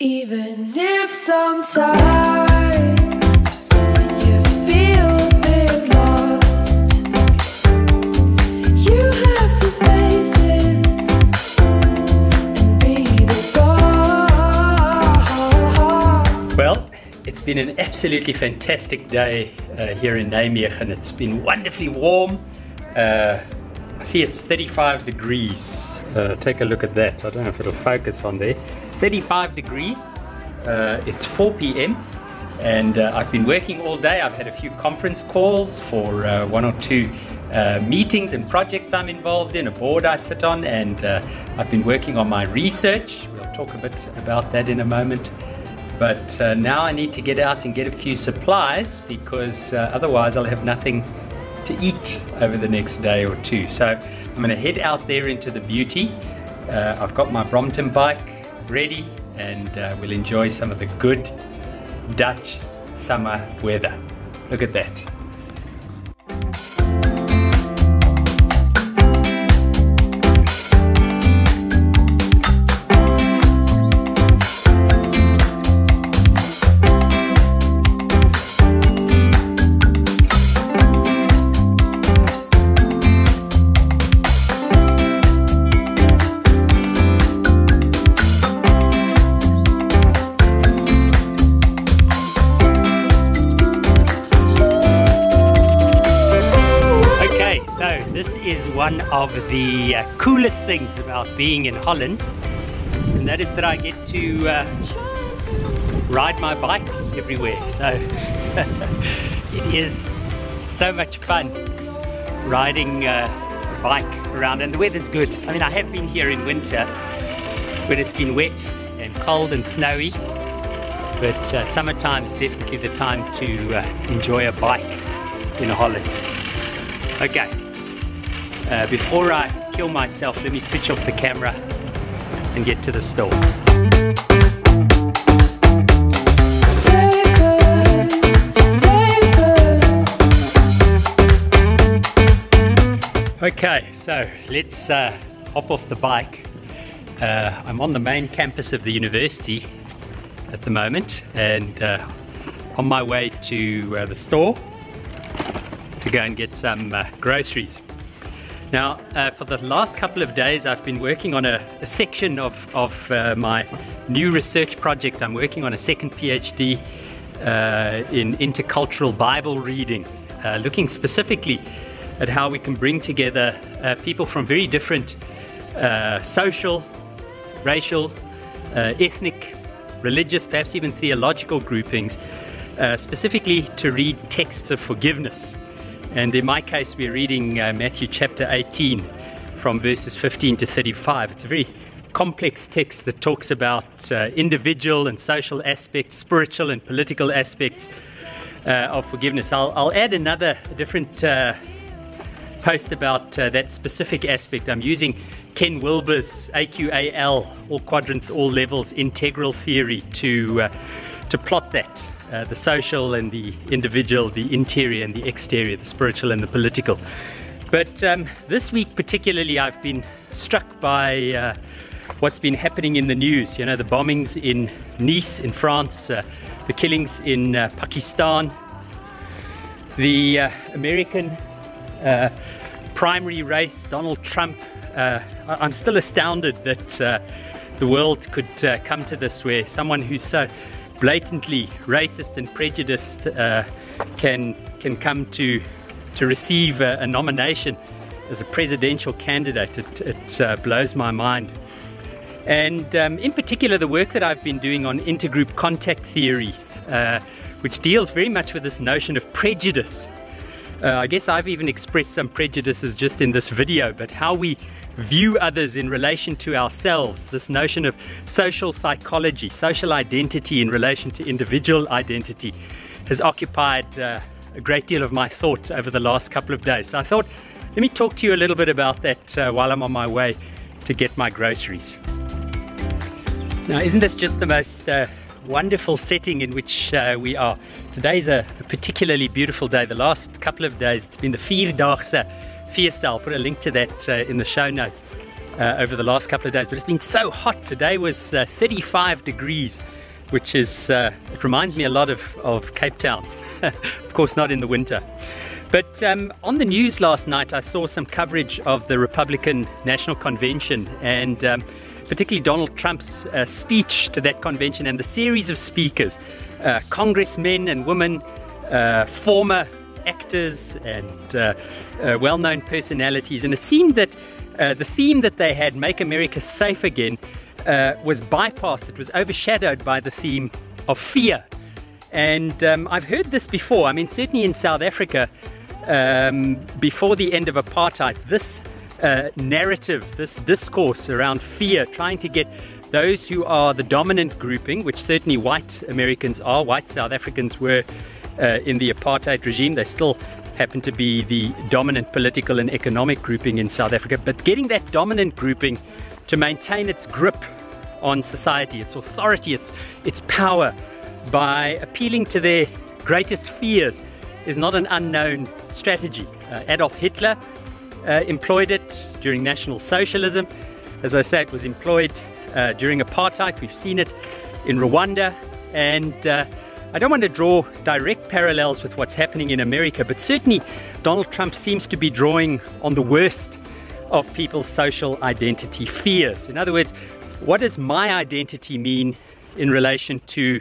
Even if sometimes you feel a bit lost, you have to face it and be the boss. Well, it's been an absolutely fantastic day uh, here in Nijmegen. It's been wonderfully warm. Uh, I see it's 35 degrees. Uh, take a look at that. I don't know if it'll focus on there. 35 degrees. Uh, it's 4 p.m. and uh, I've been working all day. I've had a few conference calls for uh, one or two uh, meetings and projects I'm involved in, a board I sit on, and uh, I've been working on my research. We'll talk a bit about that in a moment. But uh, now I need to get out and get a few supplies because otherwise I'll have nothing to eat over the next day or two. So I'm going to head out there into the beauty. I've got my Brompton bike ready and uh, we'll enjoy some of the good Dutch summer weather. Look at that. Of the uh, coolest things about being in Holland, and that is that I get to uh, ride my bike everywhere. So it is so much fun riding uh, a bike around, and the weather's good. I mean, I have been here in winter when it's been wet and cold and snowy, but uh, summertime is definitely the time to uh, enjoy a bike in Holland. Okay, uh, before I kill myself, let me switch off the camera and get to the store. Okay, so let's uh, hop off the bike. Uh, I'm on the main campus of the university at the moment and uh, on my way to uh, the store to go and get some uh, groceries. Now, uh, for the last couple of days, I've been working on a, a section of, of uh, my new research project. I'm working on a second PhD uh, in intercultural Bible reading, uh, looking specifically at how we can bring together uh, people from very different uh, social, racial, ethnic, religious, perhaps even theological groupings, specifically to read texts of forgiveness. And in my case, we're reading uh, Matthew chapter 18 from verses 15 to 35. It's a very complex text that talks about uh, individual and social aspects, spiritual and political aspects uh, of forgiveness. I'll, I'll, add another different uh, post about uh, that specific aspect. I'm using Ken Wilber's AQAL, all quadrants, all levels, integral theory to, uh, to plot that. Uh, the social and the individual, the interior and the exterior, the spiritual and the political. But um, this week, particularly, I've been struck by uh, what's been happening in the news. You know, the bombings in Nice, in France, uh, the killings in uh, Pakistan, the uh, American primary race, Donald Trump. I'm still astounded that the world could come to this, where someone who's so blatantly racist and prejudiced uh, can can come to to receive a, a, nomination as a presidential candidate. It, it uh, blows my mind. And um, in particular, the work that I've been doing on intergroup contact theory, uh, which deals very much with this notion of prejudice. Uh, I guess I've even expressed some prejudices just in this video, but how we view others in relation to ourselves, this notion of social psychology, social identity in relation to individual identity, has occupied uh, a great deal of my thought over the last couple of days. So I thought, let me talk to you a little bit about that uh, while I'm on my way to get my groceries. Now, isn't this just the most uh, wonderful setting in which uh, we are? Today's a, a particularly beautiful day. The last couple of days, it's been the Vierdaagse Fiesta. I'll put a link to that uh, in the show notes. uh, over the last couple of days, but it's been so hot. Today was uh, 35 degrees, which is, uh, it reminds me a lot of, of Cape Town. of course, not in the winter. But um, on the news last night, I saw some coverage of the Republican National Convention and um, particularly Donald Trump's uh, speech to that convention and the series of speakers, uh, congressmen and women, uh, former actors and uh, uh, well-known personalities. And it seemed that uh, the theme that they had, Make America Safe Again, uh, was bypassed. It was overshadowed by the theme of fear. And um, I've heard this before. I mean, certainly in South Africa, um, before the end of apartheid, this uh, narrative, this discourse around fear, trying to get those who are the dominant grouping, which certainly white Americans are, white South Africans were uh, in the apartheid regime, they still happen to be the dominant political and economic grouping in South Africa, but getting that dominant grouping to maintain its grip on society, its authority, its, its power, by appealing to their greatest fears is not an unknown strategy. Uh, Adolf Hitler uh, employed it during National Socialism. As I say, it was employed uh, during apartheid. We've seen it in Rwanda. And uh, I don't want to draw direct parallels with what's happening in America, but certainly Donald Trump seems to be drawing on the worst of people's social identity fears. In other words, what does my identity mean in relation to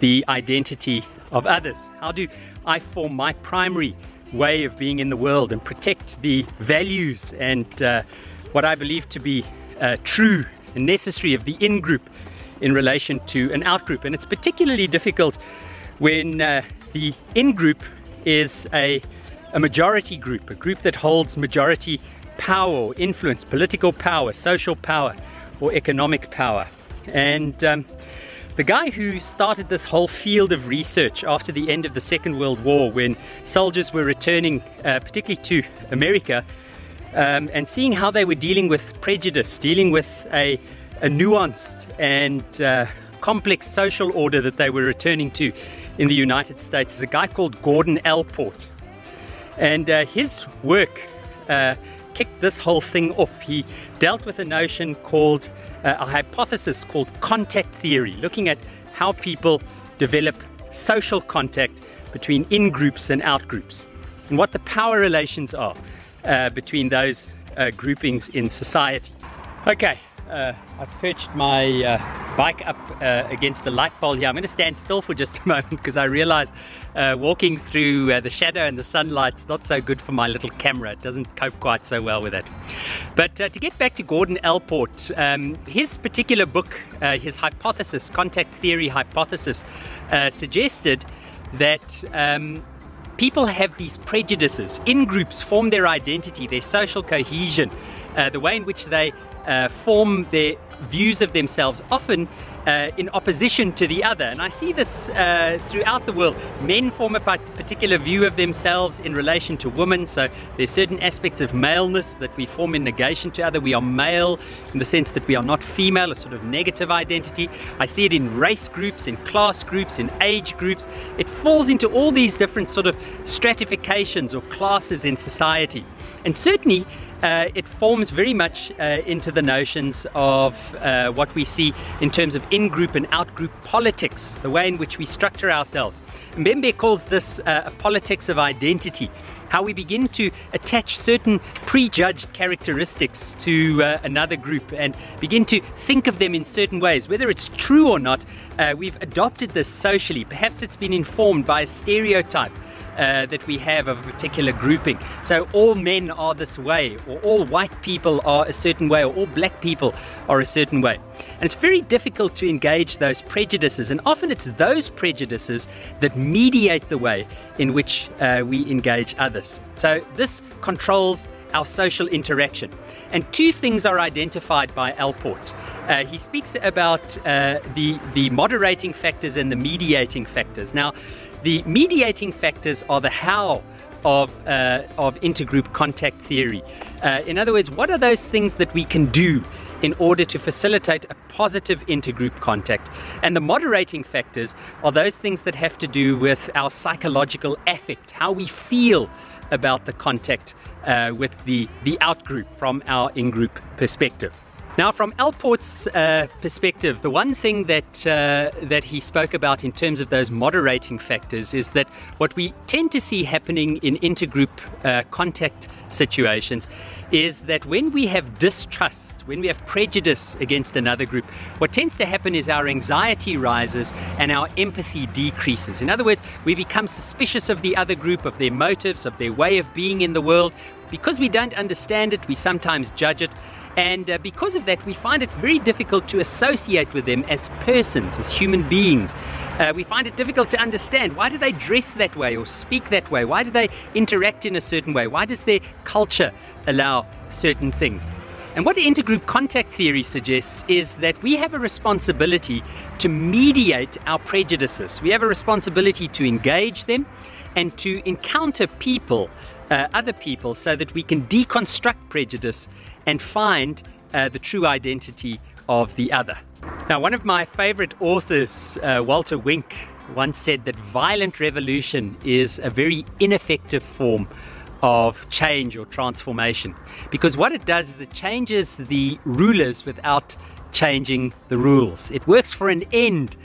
the identity of others? How do I form my primary way of being in the world and protect the values and uh, what I believe to be uh, true and necessary of the in group in relation to an outgroup. And it's particularly difficult when uh, the in group is a, a majority group, a group that holds majority power influence, political power, social power, or economic power. And um, the guy who started this whole field of research after the end of the Second World War, when soldiers were returning, uh, particularly to America, um, and seeing how they were dealing with prejudice, dealing with a, a nuanced and uh, complex social order that they were returning to in the United States, is a guy called Gordon Allport. And uh, his work uh, kicked this whole thing off. He dealt with a notion called uh, a hypothesis called contact theory, looking at how people develop social contact between in groups and out groups, and what the power relations are uh, between those uh, groupings in society. Okay, uh, I've perched my uh, bike up uh, against the light pole here. I'm going to stand still for just a moment because I realize uh, walking through uh, the shadow and the sunlight's not so good for my little camera. It doesn't cope quite so well with it. But uh, to get back to Gordon Allport, um, his particular book, his hypothesis, contact theory hypothesis, suggested that um, people have these prejudices. In groups form their identity, their social cohesion, the way in which they uh, form their views of themselves, often uh, in opposition to the other. And I see this uh, throughout the world. Men form a particular view of themselves in relation to women. So there's certain aspects of maleness that we form in negation to other. We are male in the sense that we are not female, a sort of negative identity. I see it in race groups, in class groups, in age groups. It falls into all these different sort of stratifications or classes in society. And certainly uh, it forms very much uh, into the notions of uh, what we see in terms of in-group and out-group politics, the way in which we structure ourselves. Mbembe calls this uh, a politics of identity, how we begin to attach certain prejudged characteristics to uh, another group and begin to think of them in certain ways. Whether it's true or not, uh, we've adopted this socially. Perhaps it's been informed by a stereotype uh, that we have of a particular grouping. So all men are this way, or all white people are a certain way, or all black people are a certain way. And it's very difficult to engage those prejudices, and often it's those prejudices that mediate the way in which uh, we engage others. So this controls our social interaction. And two things are identified by Allport. Uh, he speaks about uh, the, the moderating factors and the mediating factors. Now, the mediating factors are the how of, uh, of intergroup contact theory. Uh, in other words, what are those things that we can do in order to facilitate a positive intergroup contact? And the moderating factors are those things that have to do with our psychological affect, how we feel about the contact uh, with the, the out group from our in group perspective. Now, from Allport's uh, perspective, the one thing that uh, that he spoke about in terms of those moderating factors is that what we tend to see happening in intergroup uh, contact situations is that when we have distrust, when we have prejudice against another group, what tends to happen is our anxiety rises and our empathy decreases. In other words, we become suspicious of the other group, of their motives, of their way of being in the world. Because we don't understand it, we sometimes judge it. And uh, because of that, we find it very difficult to associate with them as persons, as human beings. Uh, we find it difficult to understand why do they dress that way or speak that way? Why do they interact in a certain way? Why does their culture allow certain things? And what intergroup contact theory suggests is that we have a responsibility to mediate our prejudices. We have a responsibility to engage them and to encounter people, uh, other people, so that we can deconstruct prejudice and find uh, the true identity of the other. Now, one of my favorite authors, uh, Walter Wink, once said that violent revolution is a very ineffective form of change or transformation because what it does is it changes the rulers without changing the rules. It works for an end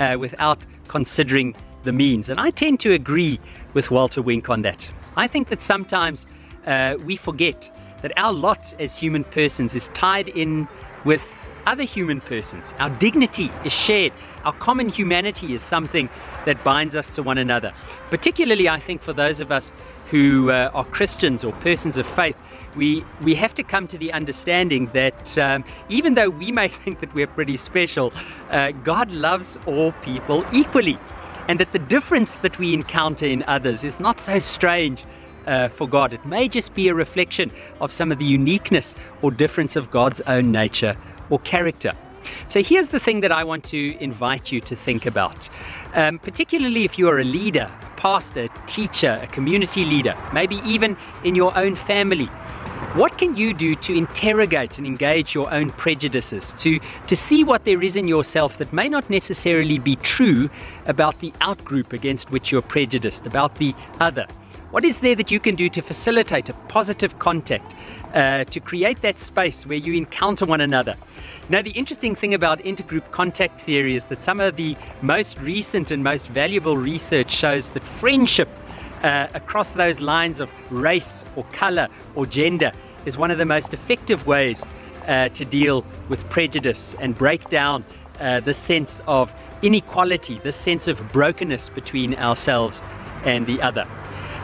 uh, without considering the means. And I tend to agree with Walter Wink on that. I think that sometimes uh, we forget that our lot as human persons is tied in with other human persons. Our dignity is shared. Our common humanity is something that binds us to one another. Particularly, I think, for those of us who uh, are Christians or persons of faith, we, we have to come to the understanding that um, even though we may think that we're pretty special, uh, God loves all people equally. And that the difference that we encounter in others is not so strange uh, for God. It may just be a reflection of some of the uniqueness or difference of God's own nature or character. So here's the thing that I want to invite you to think about. Um, particularly if you are a leader, pastor, teacher, a community leader, maybe even in your own family. What can you do to interrogate and engage your own prejudices, to, to see what there is in yourself that may not necessarily be true about the outgroup against which you're prejudiced, about the other? What is there that you can do to facilitate a positive contact, uh, to create that space where you encounter one another? Now, the interesting thing about intergroup contact theory is that some of the most recent and most valuable research shows that friendship uh, across those lines of race or color or gender is one of the most effective ways uh, to deal with prejudice and break down uh, the sense of inequality, the sense of brokenness between ourselves and the other.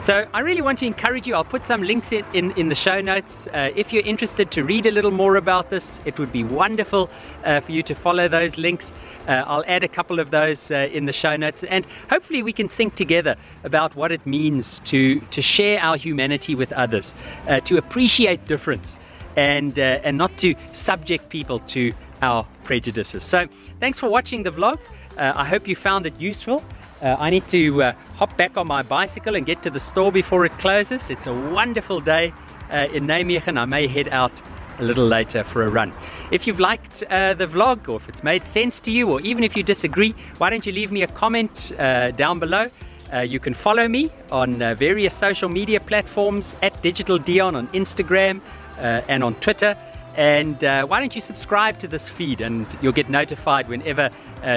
So I really want to encourage you. I'll put some links in, in, in the show notes. Uh, if you're interested to read a little more about this, it would be wonderful uh, for you to follow those links. Uh, I'll add a couple of those uh, in the show notes and hopefully we can think together about what it means to, to share our humanity with others, uh, to appreciate difference and, uh, and not to subject people to our prejudices. So thanks for watching the vlog. I hope you found it useful. Uh, I need to uh, hop back on my bicycle and get to the store before it closes. It's a wonderful day uh, in Nijmegen. I may head out a little later for a run. If you've liked uh, the vlog or if it's made sense to you or even if you disagree, why don't you leave me a comment uh, down below. Uh, you can follow me on various social media platforms at Digital Dion on Instagram and on Twitter. And why don't you subscribe to this feed and you'll get notified whenever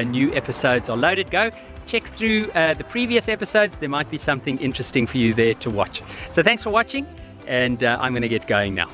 new episodes are loaded. Go check through uh, the previous episodes. There might be something interesting for you there to watch. So thanks for watching and uh, I'm going to get going now.